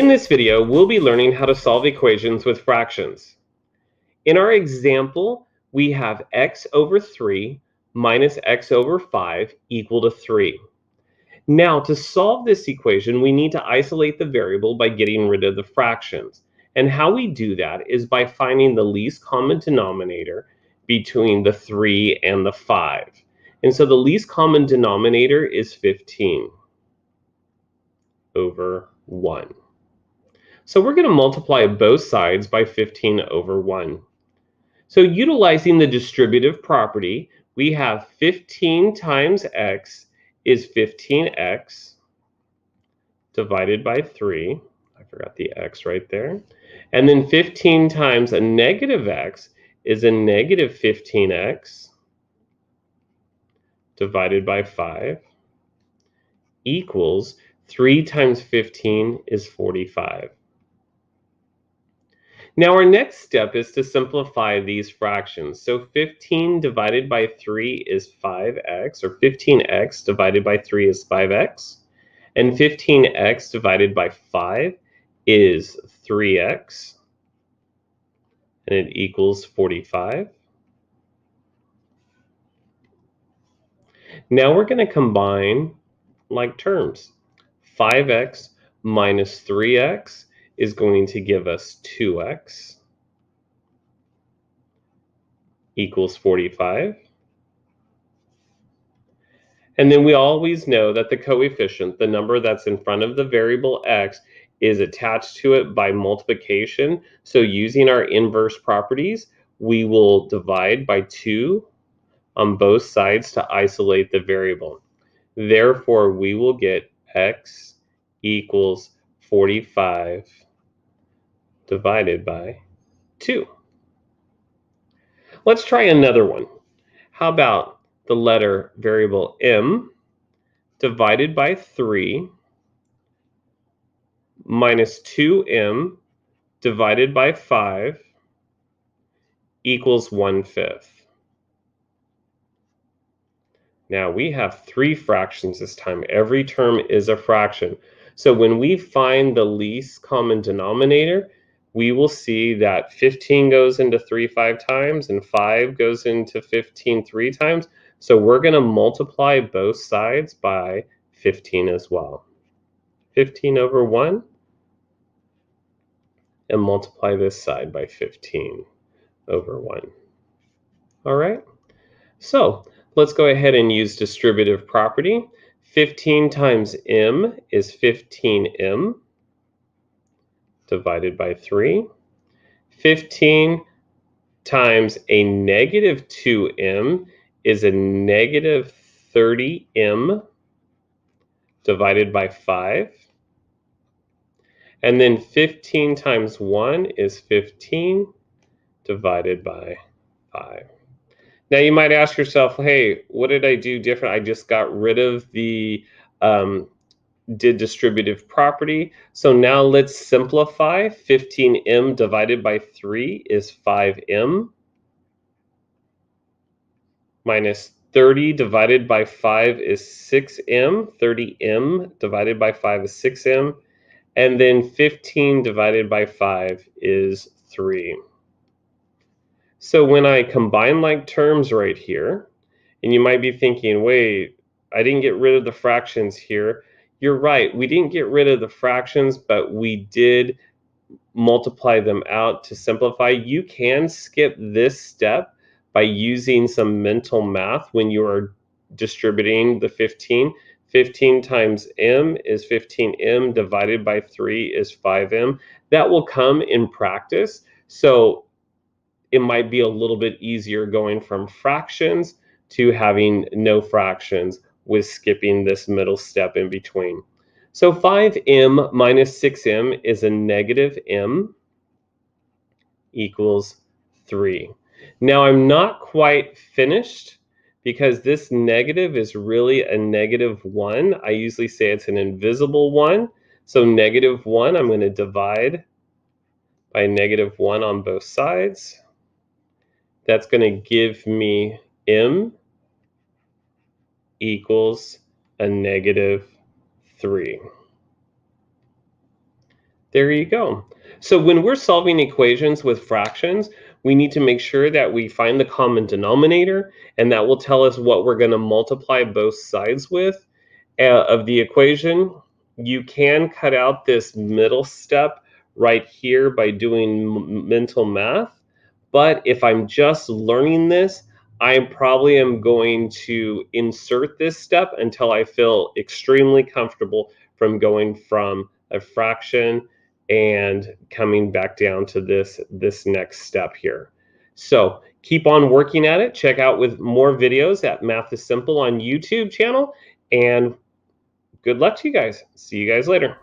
In this video, we'll be learning how to solve equations with fractions. In our example, we have x over 3 minus x over 5 equal to 3. Now, to solve this equation, we need to isolate the variable by getting rid of the fractions. And how we do that is by finding the least common denominator between the 3 and the 5. And so the least common denominator is 15 over 1. So we're going to multiply both sides by 15 over 1. So utilizing the distributive property, we have 15 times x is 15x divided by 3. I forgot the x right there. And then 15 times a negative x is a negative 15x divided by 5 equals 3 times 15 is 45. Now our next step is to simplify these fractions. So 15 divided by 3 is 5x, or 15x divided by 3 is 5x. And 15x divided by 5 is 3x. And it equals 45. Now we're going to combine like terms. 5x minus 3x is going to give us 2x equals 45. And then we always know that the coefficient, the number that's in front of the variable x, is attached to it by multiplication. So using our inverse properties, we will divide by 2 on both sides to isolate the variable. Therefore, we will get x equals 45 divided by 2. Let's try another one. How about the letter variable m divided by 3 minus 2m divided by 5 equals 1 fifth. Now we have three fractions this time. Every term is a fraction. So when we find the least common denominator, we will see that 15 goes into 3 five times and 5 goes into 15 three times. So we're going to multiply both sides by 15 as well. 15 over 1 and multiply this side by 15 over 1. All right, so let's go ahead and use distributive property. 15 times m is 15m divided by 3. 15 times a negative 2m is a negative 30m divided by 5. And then 15 times 1 is 15 divided by 5. Now you might ask yourself, hey, what did I do different? I just got rid of the um, did distributive property. So now let's simplify. 15m divided by 3 is 5m. Minus 30 divided by 5 is 6m. 30m divided by 5 is 6m. And then 15 divided by 5 is 3. So when I combine like terms right here, and you might be thinking, wait, I didn't get rid of the fractions here you're right. We didn't get rid of the fractions, but we did multiply them out to simplify. You can skip this step by using some mental math when you are distributing the 15. 15 times m is 15m divided by 3 is 5m. That will come in practice. So it might be a little bit easier going from fractions to having no fractions with skipping this middle step in between. So 5m minus 6m is a negative m equals 3. Now I'm not quite finished because this negative is really a negative 1. I usually say it's an invisible 1. So negative 1, I'm going to divide by negative 1 on both sides. That's going to give me m equals a negative 3. There you go. So when we're solving equations with fractions, we need to make sure that we find the common denominator, and that will tell us what we're going to multiply both sides with uh, of the equation. You can cut out this middle step right here by doing mental math, but if I'm just learning this, I probably am going to insert this step until I feel extremely comfortable from going from a fraction and coming back down to this this next step here. So keep on working at it. Check out with more videos at Math is Simple on YouTube channel. And good luck to you guys. See you guys later.